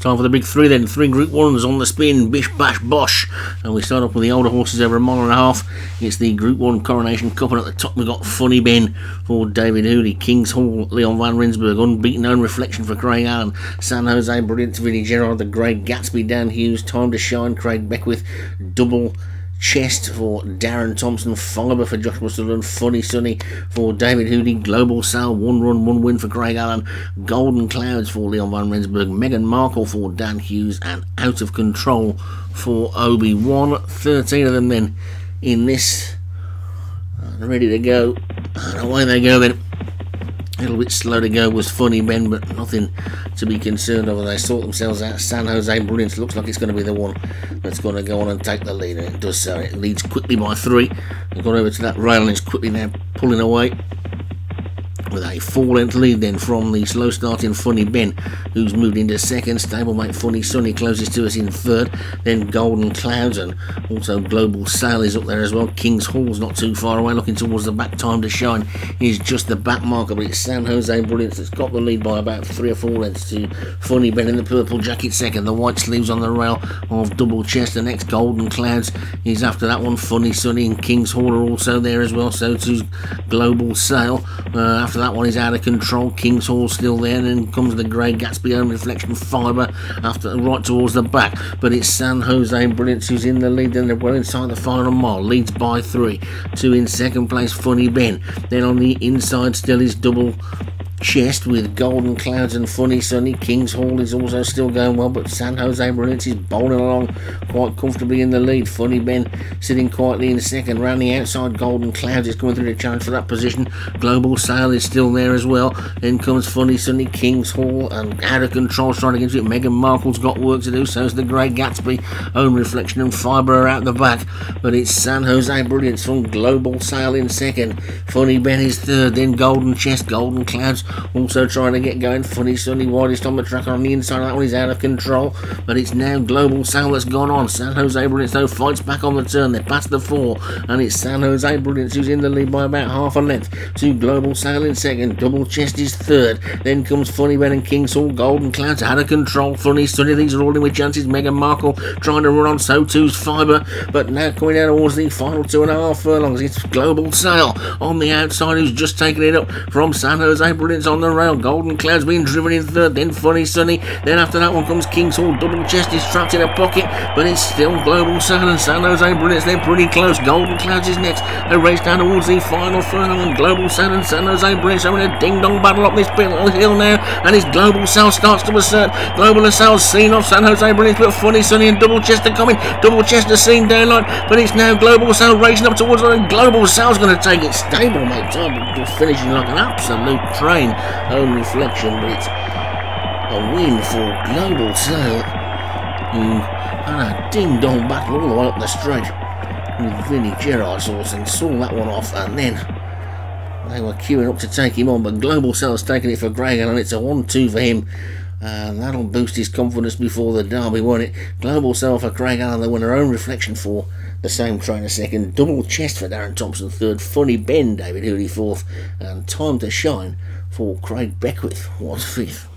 Time for the big three then. Three Group 1s on the spin. Bish, bash, bosh. And we start off with the older horses over a mile and a half. It's the Group 1 Coronation Cup. And at the top we've got Funny Ben for David Hooley. King's Hall, Leon Van Rensburg. Unbeaten Own Reflection for Craig Allen. San Jose Brilliance Vinnie Gerard. The Grey Gatsby, Dan Hughes. Time to Shine, Craig Beckwith. Double Chest for Darren Thompson, Fibre for Josh Sutherland, Funny Sunny for David Hooley, Global Sail, one run, one win for Craig Allen, Golden Clouds for Leon Van Rensburg, Meghan Markle for Dan Hughes, and Out of Control for Obi Wan. 13 of them then in this. Uh, ready to go. And away they go then. A little bit slow to go was Funny Ben, but nothing to be concerned over. They sort themselves out. San Jose Brilliance looks like it's going to be the one that's going to go on and take the lead, and it does so. It leads quickly by three. They've gone over to that rail and quickly now pulling away with a four-length lead then from the slow starting Funny Ben, who's moved into second. Stablemate Funny Sunny closes to us in third. Then Golden Clouds and also Global Sail is up there as well. King's Hall's not too far away, looking towards the back. Time to shine is just the back marker, but it's San Jose Brilliance that's got the lead by about three or four lengths to Funny Ben in the purple jacket second. The white sleeves on the rail of Double Chest. The next Golden Clouds is after that one. Funny Sunny and King's Hall are also there as well. So too Global Sail. Uh, after that one is out of control. King's Hall still there, then comes the Grey Gatsby own reflection fibre after right towards the back. But it's San Jose Brilliance who's in the lead, then they're well inside the final mile. Leads by three. Two in second place, Funny Ben. Then on the inside still is double chest with Golden Clouds and Funny Sunny. King's Hall is also still going well, but San Jose Brilliance is bowling along quite comfortably in the lead. Funny Ben sitting quietly in the second. Round the outside, Golden Clouds is coming through the challenge for that position. Global Sail is still there as well. Then comes Funny Sunny, King's Hall, and out of control trying against it. Meghan Markle's got work to do, so is the Grey Gatsby. Own Reflection and Fibre are out the back, but it's San Jose Brilliance from Global Sail in second. Funny Ben is third, then Golden Chest, Golden Clouds also trying to get going. Funny Sunny, widest on the track on the inside. That one is out of control. But it's now Global Sail that's gone on. San Jose Brilliance, though, fights back on the turn. They're past the four. And it's San Jose Brilliance who's in the lead by about half a length. To Global Sail in second. Double Chest is third. Then comes Funny Ben and King's Hall. Golden Clouds out of control. Funny Sunny, these are all in with chances. Meghan Markle trying to run on. So too's Fibre. But now coming down towards the final two and a half furlongs. It's Global Sail on the outside who's just taken it up from San Jose Brilliance on the rail. Golden Clouds being driven in third, then Funny Sunny. Then after that one comes King's Hall. Double chest is trapped in a pocket, but it's still Global Sun and San Jose Brilliance. They're pretty close. Golden Clouds is next. They race down towards the final furlong, Global Sun and San Jose are in a ding dong battle up this hill now. And his Global Sail starts to assert. Global Sail's seen off San Jose Brilliance, but Funny Sunny and Double Chest are coming. Double Chest has seen daylight, but it's now Global Sail racing up towards it, Global Sail's going to take it stable, mate. Time finishing like an absolute train. Own reflection, but it's a win for Global Sail, who mm, had a ding dong battle all the way up the straight with Vinnie Gerard's horse and saw that one off, and then they were queuing up to take him on, but Global Sail's taking it for Greg, and it's a 1 2 for him. Uh, and that'll boost his confidence before the derby, won't it? Global Sail for Craig Allen, they won their own reflection for the same trainer second. Double chest for Darren Thompson third. Funny Ben, David Hooley fourth. And time to shine for Craig Beckwith was fifth.